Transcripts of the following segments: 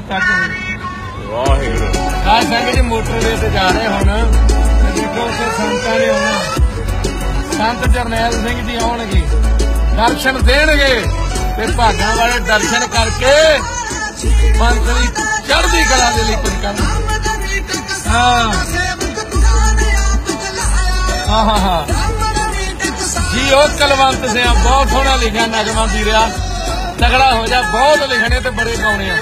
ਤੱਕ ਵਾਹਿਗੁਰੂ। ਆ ਸੰਗ ਜੀ ਮੋਟਰਵੇ ਤੇ ਜਾ ਰਹੇ ਹੁਣ ਤੇ ਦੇਖੋ ਸੰਤਾਂ ਨੇ ਆਉਣਾ ਸੰਤ ਜਰਨੈਲ ਸਿੰਘ ਜੀ ਆਉਣਗੇ ਦਰਸ਼ਨ ਦੇਣਗੇ ਤੇ ਭਾਗਾਂ ਵਾਲੇ ਦਰਸ਼ਨ ਕਰਕੇ ਮੰਤਰੀ ਦੀ ਚੜ੍ਹਦੀ ਕਲਾ ਦੇ ਲਈ ਕੁਝ ਕਰਨ ਹਾਂ ਆਹਾ ਹਾ ਜੀ ਉਹ ਕਲਵੰਤ ਸਿਆ ਬਹੁਤ ਸੋਹਣਾ ਲਿਖਿਆ ਨਗਮਾ ਦੀ ਵੀਰਿਆ ਤਗੜਾ ਹੋ ਜਾ ਬਹੁਤ ਲਿਖਣੇ ਤੇ ਬੜੇ ਗਾਉਣੇ ਆ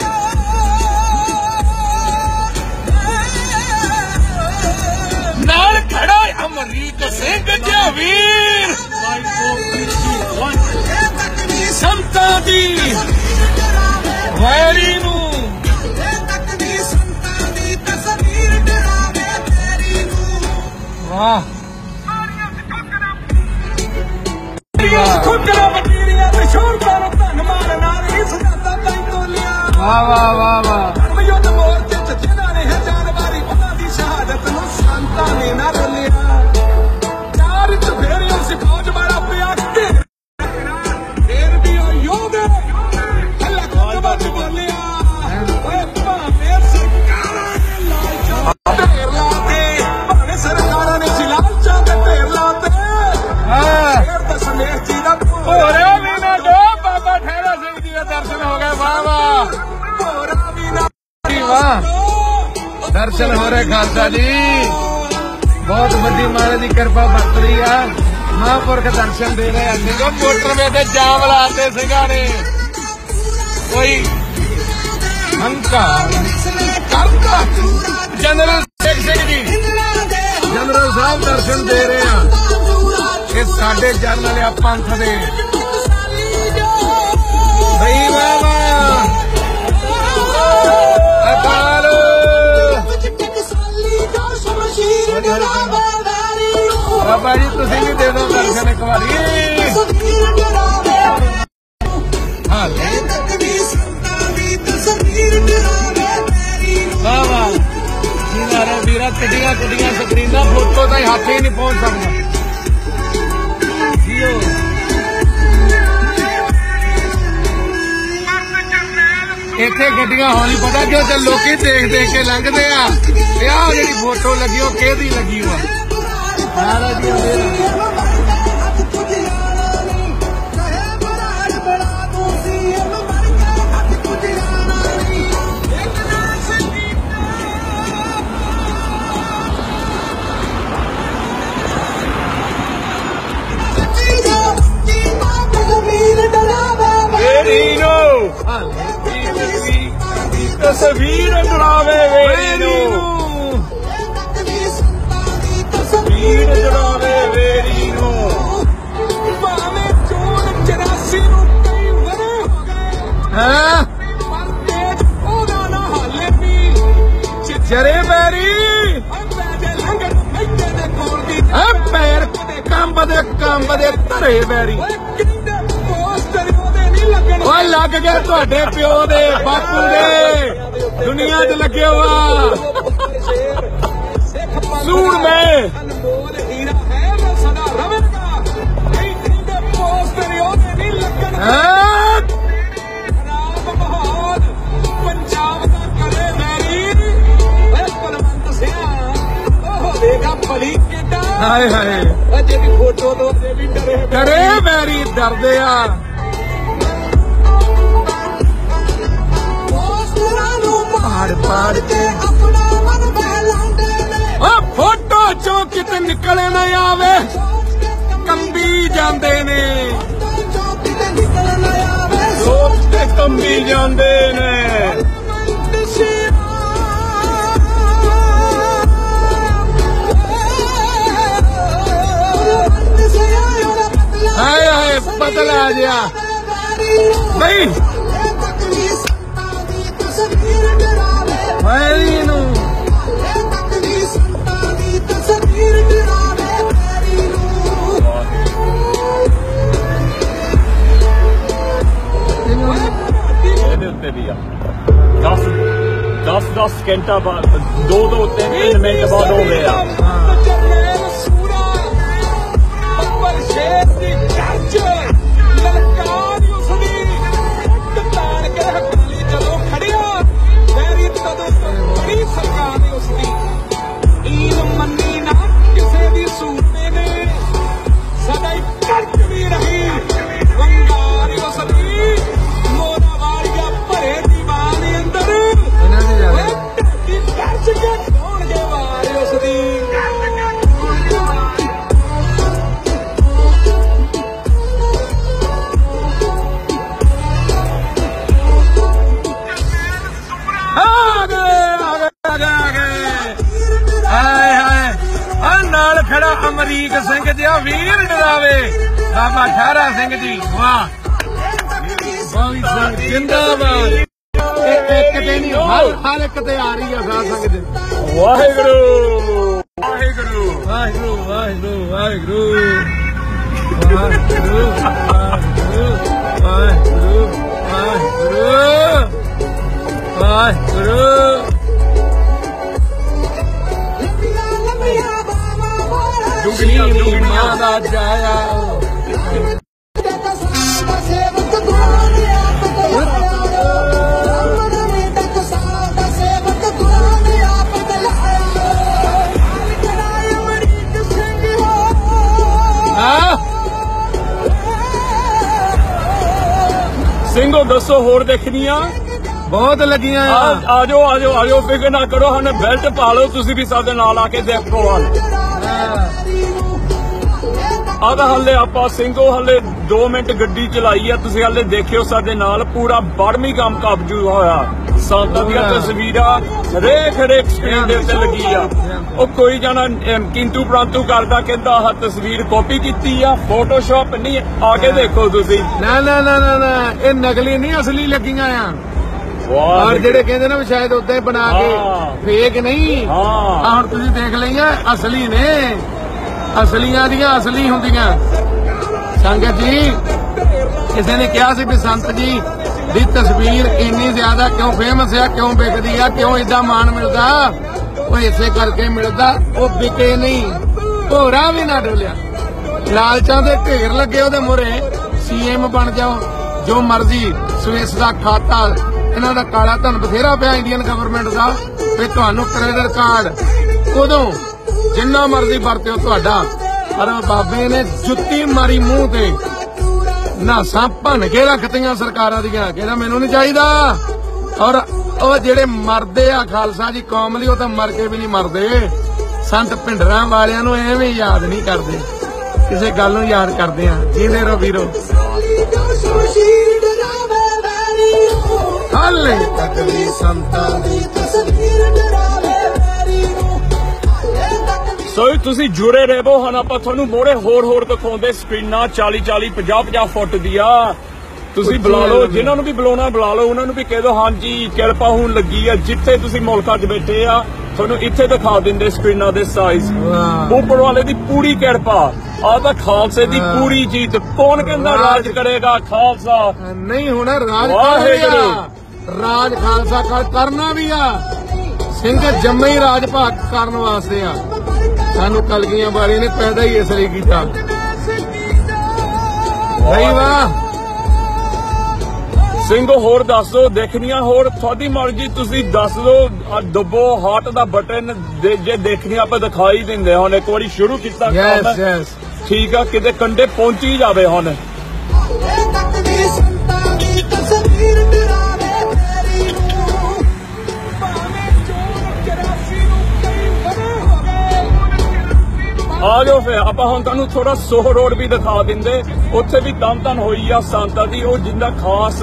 ਨਾਲ ਖੜਾ ਅਮਰੀਕ ਸਿੰਘ ਜੀ ਵੀਰ। ਸੰਤਾਂ ਦੀ ਵੈਰੀ ਨੂੰ ਵੀ ਵਾਹ। ਦਰਸ਼ਨ ਹੋ ਰਹੇ ਖਾਲਸਾ ਜੀ। ਬਹੁਤ ਵੱਡੀ ਮਹਾਰਾਜ ਦੀ ਕਿਰਪਾ ਵਰਤ ਰਹੀ ਆ। ਮਹਾਂਪੁਰਖ ਦਰਸ਼ਨ ਦੇ ਰਹੇ ਆ। ਸਿੰਘੋ ਮੋਟਰਵੇ ਤੇ ਜਾਮ ਲਾਤੇ ਸਿੰਘਾਂ ਨੇ। ਕੋਈ ਹੰਕਾਰ ਕਰਤਾ ਜਨਰਲ ਸਿੰਘ ਸਿੰਘ ਜੀ। ਜਨਰਲ ਸਾਹਿਬ ਦਰਸ਼ਨ ਦੇ ਰਹੇ ਆ। ਇਹ ਸਾਡੇ ਜਨਰਲ ਆ ਪੰਥ ਦੇ। ਬਈ ਬਾਬਾ ਬਾਬਾ ਜੀ, ਤੁਸੀਂ ਵੀ ਦੇ ਦਿਓ ਦਰਸ਼ਨ ਇੱਕ ਵਾਰੀ। ਹਾਂ ਵਾਹ ਵਾਹ। ਜਿਹਨਾਂ ਵੀਰਾ ਕੱਢੀਆਂ ਕੱਢੀਆਂ ਸਕਰੀਨਾਂ ਫੋਟੋ ਤਾਂ ਹੱਥ ਹੀ ਨਹੀਂ ਪਹੁੰਚ ਸਕਦਾ। ਜੀਓ। ਇੱਥੇ ਗੱਡੀਆਂ ਹੋਣੀ ਪਤਾ ਕਿਉਂ ਤੇ ਲੋਕੀ ਦੇਖ ਦੇਖ ਕੇ ਲੰਘਦੇ ਆ। ਤੇ ਆਹ ਜਿਹੜੀ ਫੋਟੋ ਲੱਗੀ, ਉਹ ਕਿਹਦੀ ਲੱਗੀ ਵਾ ਮਹਾਰਾਜ ਦੀ ਮੇਰ ਵੇਰੀ ਨੂੰ ਤਸਵੀਰ ਡਰਾਵੇ ਵੇਰੀ ਨੂੰ। ਭਾਵੇਂ ਚੋਣ 84 ਨੂੰ ਕਈ ਵਰੇ ਹੋ ਗਏ ਹਾਂ? ਪਰ ਤੇਜ ਉਹਦਾ ਨਾ ਹਾਲੇ ਵੀ। ਜਰੇ ਬੈਰੀ ਆ ਪੈਰ ਕੰਬਦੇ ਕੰਬਦੇ ਧਰੇ ਬੈਰੀ ਓਏ ਲੱਗ ਗਏ ਤੁਹਾਡੇ ਪਿਓ ਦੇ ਬਾਪੂ ਦੇ। ਦੁਨੀਆ 'ਚ ਲੱਗੇ ਵਾ ਸੂਰ ਮੈਂ। ਬਦਲਾ ਜਿਆ। ਬਈ। ਵੈਰੀ ਨੂੰ ਉੱਤੇ ਵੀ ਆ। 10 10 10 ਸਕਿੰਟਾਂ ਬਾਅਦ 2 2 3 ਮਿੰਟ ਬਾਅਦ ਹੋ ਗਏ ਆ ਸਿੰਘ ਜੀ ਉਹ ਵੀਰ ਡਰਾਵੇ ਬਾਬਾ ਠਾਰਾ ਸਿੰਘ ਜੀ ਵਾਹ। ਬੋਲੀ ਸਿੰਘ ਜਿੰਦਾਬਾਦ। ਇਹ ਇੱਕ ਤੇ ਨਹੀਂ ਹਰ ਹਰ ਇੱਕ ਤੇ ਆ ਰਹੀ ਆ ਸਾਧ ਸੰਗਤ ਵਾਹਿਗੁਰੂ ਵਾਹਿਗੁਰੂ ਵਾਹਿਗੁਰੂ ਵਾਹਿਗੁਰੂ। ਵਾਹਿਗੁਰੂ ਵਾਹਿਗੁਰੂ ਵਾਹਿਗੁਰੂ। ਵਾਹਿਗੁਰੂ ਵਾਹਿਗੁਰੂ। ਦੁਗਣੀਆਂ ਦੁਗਣੀਆਂ ਦਾ ਜਾਇਆ। ਸਿੰਘੋ ਦੱਸੋ, ਹੋਰ ਦੇਖਣੀਆਂ? ਬਹੁਤ ਲੱਗੀਆਂ ਆ। ਆ ਆਜੋ ਆਜੋ ਆਜੋ ਫਿਕਰ ਨਾ ਕਰੋ ਹਨੇ ਬੈਲਟ ਪਾ ਲਓ, ਤੁਸੀਂ ਵੀ ਸਾਡੇ ਨਾਲ ਆ ਕੇ ਦੇਖੋ ਹਾਲ। ਆ ਤਾਂ ਹੱਲੇ ਆਪਾਂ ਸਿੰਘੋ ਹੱਲੇ 2 ਮਿੰਟ ਗੱਡੀ ਚਲਾਈ ਆ। ਤੁਸੀਂ ਹੱਲੇ ਦੇਖਿਓ ਸਾਡੇ ਨਾਲ ਪੂਰਾ ਬਾਰਮੀ ਕੰਮ ਕਾਬਜੂ ਹੋਇਆ। ਸੰਤਾਂ ਦੀਆਂ। ਤਸਵੀਰਾਂ ਹਰੇਕ ਹਰੇਕ ਸਕਰੀਨ ਦੇ ਉੱਤੇ ਲੱਗੀ ਆ। ਉਹ ਕੋਈ ਜਾਣਾ ਕਿੰਤੂ ਪ੍ਰੰਤੂ ਕਰਦਾ ਕਹਿੰਦਾ ਆਹ ਤਸਵੀਰ ਕਾਪੀ ਕੀਤੀ ਆ। ਫੋਟੋਸ਼ਾਪ ਨਹੀਂ ਆ ਕੇ ਦੇਖੋ ਤੁਸੀਂ। ਨਾ ਨਾ ਨਾ ਨਾ ਨਾ ਇਹ ਨਕਲੀ ਨਹੀਂ ਅਸਲੀ ਲੱਗੀਆਂ ਆ। ਵਾਹ ਔਰ ਜਿਹੜੇ ਕਹਿੰਦੇ ਨੇ ਸ਼ਾਇਦ ਉਦਾਂ ਹੀ ਬਣਾ ਕੇ। ਫੇਕ ਨਹੀਂ। ਹਾਂ। ਹੁਣ ਤੁਸੀਂ ਦੇਖ ਲਈਆਂ ਅਸਲੀ ਨੇ। ਅਸਲੀਆਂ ਦੀਆਂ ਅਸਲੀ ਹੁੰਦੀਆਂ। ਸੰਗਤ ਜੀ, ਕਿਸੇ ਨੇ ਕਿਹਾ ਸੀ ਵੀ ਸੰਤ ਜੀ ਦੀ ਤਸਵੀਰ ਇੰਨੀ ਜ਼ਿਆਦਾ ਕਿਉਂ ਫੇਮਸ ਆ, ਕਿਉਂ ਵਿਕਦੀ ਆ, ਕਿਉਂ ਇਦਾਂ ਮਾਣ ਮਿਲਦਾ? ਉਹ ਇਸੇ ਕਰਕੇ ਮਿਲਦਾ, ਉਹ ਵਿਕੇ ਨਹੀਂ। ਭੋਰਾ ਵੀ ਨਾ ਡੋਲਿਆ। ਲਾਲਚਾਂ ਦੇ ਢੇਰ ਲੱਗੇ ਉਹਦੇ ਮੂਹਰੇ। ਸੀਐਮ ਬਣ ਜਾਓ, ਜੋ ਮਰਜ਼ੀ, ਸਵਿਸ ਦਾ ਖਾਤਾ, ਇਹਨਾਂ ਦਾ ਕਾਲਾ ਧਨ ਬਥੇਰਾ ਪਿਆ ਇੰਡੀਅਨ ਗਵਰਨਮੈਂਟ ਦਾ ਤੇ ਤੁਹਾਨੂੰ ਕ੍ਰੈਡਿਟ ਕਾਰਡ ਉਦੋਂ ਜਿੰਨਾ ਮਰਜ਼ੀ ਵਰਤਿਓ ਤੁਹਾਡਾ, ਪਰ ਬਾਬੇ ਨੇ ਜੁੱਤੀ ਮਾਰੀ ਮੂੰਹ ਤੇ। ਨਾਸਾਂ ਭੰਨ ਕੇ ਰੱਖਤੀਆਂ ਸਰਕਾਰਾਂ ਦੀਆਂ, ਕਹਿੰਦਾ ਮੈਨੂੰ ਨਹੀਂ ਚਾਹੀਦਾ। ਔਰ ਉਹ ਜਿਹੜੇ ਮਰਦੇ ਆ, ਖਾਲਸਾ ਜੀ, ਕੌਮ ਲਈ ਉਹ ਤਾਂ ਮਰ ਕੇ ਵੀ ਨਹੀਂ ਮਰਦੇ। ਸੰਤ ਭਿੰਡਰਾਂ ਵਾਲਿਆਂ ਨੂੰ ਐਵੇਂ ਯਾਦ ਨਹੀਂ ਕਰਦੇ। ਕਿਸੇ ਗੱਲ ਨੂੰ ਯਾਦ ਕਰਦੇ ਆ। ਜੀਂਦੇ ਰੋ ਵੀਰੋ। ਹਾਲੇ ਤੱਕ ਸੰਤਾਂ ਦੀ ਸੋ ਤੁਸੀਂ ਜੁੜੇ ਰਹੋ ਹਨ ਆਪਾਂ ਤੁਹਾਨੂੰ ਮੋੜੇ ਹੋਰ ਹੋਰ ਦਿਖਾਉਂਦੇ ਸਕਰੀਨਾਂ 40 40 50 50 ਫੁੱਟ ਦੀਆਂ। ਤੁਸੀਂ ਬੁਲਾ ਲਓ ਜਿਨ੍ਹਾਂ ਨੂੰ ਵੀ ਬੁਲਾਉਣਾ ਬੁਲਾ ਲਓ। ਉਹਨਾਂ ਨੂੰ ਵੀ ਕਹਿ ਦਿਓ ਹਾਂਜੀ ਕਿਰਪਾ ਹੋਣ ਲੱਗੀ ਆ। ਜਿੱਥੇ ਤੁਸੀਂ ਮੁਲਕਾਂ 'ਚ ਬੈਠੇ ਆ ਤੁਹਾਨੂੰ ਇੱਥੇ ਦਿਖਾ ਦਿੰਦੇ ਸਕਰੀਨਾਂ ਦੇ ਸਾਈਜ਼ ਉੱਪਰ ਵਾਲੇ ਦੀ ਪੂਰੀ ਕਿਰਪਾ। ਆ ਤਾਂ ਖਾਲਸੇ ਦੀ। ਪੂਰੀ ਜੀਤ। ਕੌਣ ਕਹਿੰਦਾ ਰਾਜ ਕਰੇਗਾ ਖਾਲਸਾ? ਨਹੀਂ ਹੁਣ ਰਾਜ ਕਰ ਵਾਹਿਗੁਰੂ। ਰਿਹਾ ਰਾਜ ਖਾਲਸਾ ਕਰ ਕਰਨਾ ਵੀ ਆ। ਸਿੰਘ ਜੰਮੇ ਹੀ ਰਾਜ ਭਾਗ ਕਰਨ ਵਾਸਤੇ ਆ। ਸਾਨੂੰ ਕਲਗੀਆਂ ਬਾਰੇ ਨੇ ਪੈਦਾ ਹੀ ਇਸ ਲਈ ਕੀਤਾ। ਨਹੀਂ ਵਾਹ ਸਿੰਘ ਹੋਰ ਦੱਸ ਦਿਓ ਦੇਖਣੀਆਂ ਹੋਰ ਤੁਹਾਡੀ ਮਰਜ਼ੀ ਤੁਸੀਂ ਦੱਸ ਦਿਓ ਆਹ ਦੱਬੋ ਹਾਰਟ ਦਾ ਬਟਨ ਦੇ- ਜੇ ਦੇਖਣੀ ਆਪਾਂ ਦਿਖਾਈ ਦਿੰਦੇ ਹੁਣ ਇੱਕ ਵਾਰੀ ਸ਼ੁਰੂ ਕੀਤਾ ਕੰਮ। ਠੀਕ ਆ ਕਿਤੇ ਕੰਡੇ ਪਹੁੰਚੀ ਜਾਵੇ ਹੁਣ। ਜਾਓ ਫੇ ਆਪਾਂ ਹੁਣ ਤੁਹਾਨੂੰ ਥੋੜਾ ਸੋਹ ਰੋਡ ਵੀ ਦਿਖਾ ਦਿੰਦੇ। ਉੱਥੇ ਵੀ ਦਮ ਦਮ ਹੋਈ ਆ ਸੰਤਾਂ ਦੀ ਉਹ ਜਿੰਦਾ ਖਾਸ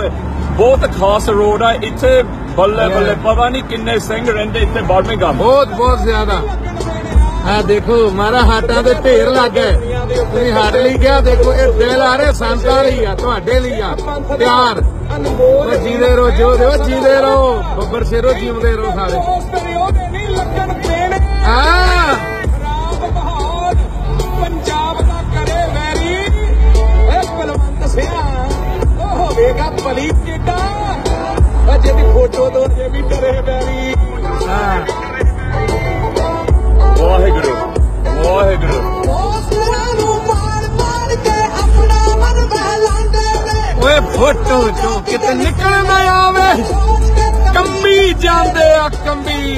ਬਹੁਤ ਖਾਸ ਰੋਡ ਆ। ਇੱਥੇ ਬੱਲੇ ਬੱਲੇ ਪਤਾ ਨਹੀਂ ਕਿੰਨੇ ਸਿੰਘ ਰਹਿੰਦੇ ਇੱਥੇ ਬਾਰਮਿੰਗਮ ਬਹੁਤ ਬਹੁਤ ਜ਼ਿਆਦਾ। ਆ ਦੇਖੋ ਮਾਰਾ ਹਾਟਾਂ ਦੇ ਢੇਰ ਲੱਗ ਗਏ। ਤੁਸੀਂ ਹੱਟ ਲਈ ਗਿਆ ਦੇਖੋ ਇਹ ਦਿਲ ਆ ਰਹੇ ਸੰਤਾਂ ਲਈ ਆ ਤੁਹਾਡੇ ਲਈ ਆ। ਪਿਆਰ। ਉਹ ਜੀਦੇ ਰਹੋ ਜੋ ਦੇ ਜੀਦੇ ਰਹੋ। ਬੱਬਰ ਸ਼ੇਰੋ ਜੀਉਂਦੇ ਰਹੋ ਸਾਰੇ। ਆ ਹੋਵੇਗਾ ਭਲੀ ਕਿੱਡਾ? ਉਹ ਜਿਹਦੀ ਫੋਟੋ ਤੋਂ ਜੇ ਵੀ ਡਰੇ ਹਾਂ ਵਾਹਿਗੁਰੂ ਵਾਹਿਗੁਰੂ। ਓਏ ਫੋਟੋ ਚੋਂ ਕਿਤੇ ਨਿਕਲ ਨਾ ਆਵੇ। ਕੰਬੀ ਜਾਂਦੇ ਆ ਕੰਬੀ।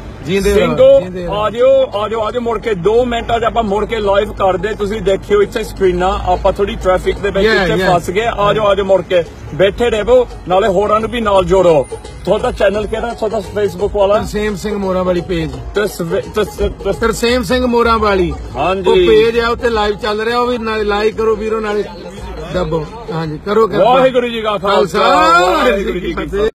ਸਿੰਘੋ। ਆਜੋ ਆਜੋ ਆਜੋ ਮੁੜ ਕੇ 2 ਮਿੰਟਾਂ 'ਚ ਆਪਾਂ ਮੁੜ ਕੇ ਲਾਈਵ ਕਰਦੇ ਤੁਸੀਂ ਦੇਖਿਓ ਇੱਥੇ ਸਕਰੀਨਾਂ ਆਪਾਂ ਥੋੜੀ ਟ੍ਰੈਫਿਕ ਦੇ ਵਿੱਚ ਇੱਥੇ. ਫਸ ਗਏ ਆਜੋ ਆਜੋ ਮੁੜ ਕੇ ਬੈਠੇ ਰਹੋ ਨਾਲੇ ਹੋਰਾਂ ਨੂੰ ਵੀ ਨਾਲ ਜੋੜੋ। ਤੁਹਾਡਾ ਚੈਨਲ ਕਿਹੜਾ ਤੁਹਾਡਾ ਫੇਸਬੁੱਕ ਵਾਲਾ? ਤਰਸੇਮ ਸਿੰਘ ਮੋਰਾਂ ਵਾਲੀ ਪੇਜ ਤਰਸੇਮ ਸਿੰਘ ਮੋਰਾਂ ਵਾਲੀ ਹਾਂਜੀ। ਉਹ ਪੇਜ ਆ ਉੱਤੇ ਲਾਈਵ ਚੱਲ ਰਿਹਾ ਉਹ ਵੀ ਨਾਲੇ ਲਾਈਕ ਕਰੋ ਵੀਰੋ ਨਾਲੇ ਦੱਬੋ। ਹਾਂਜੀ ਕਰੋ ਕਿਰਪਾ ਵਾਹਿਗੁਰੂ ਜੀ ਕਾ ਖਾਲਸਾ ਵਾਹਿਗੁਰੂ ਜੀ ਕੀ ਫਤਿਹ।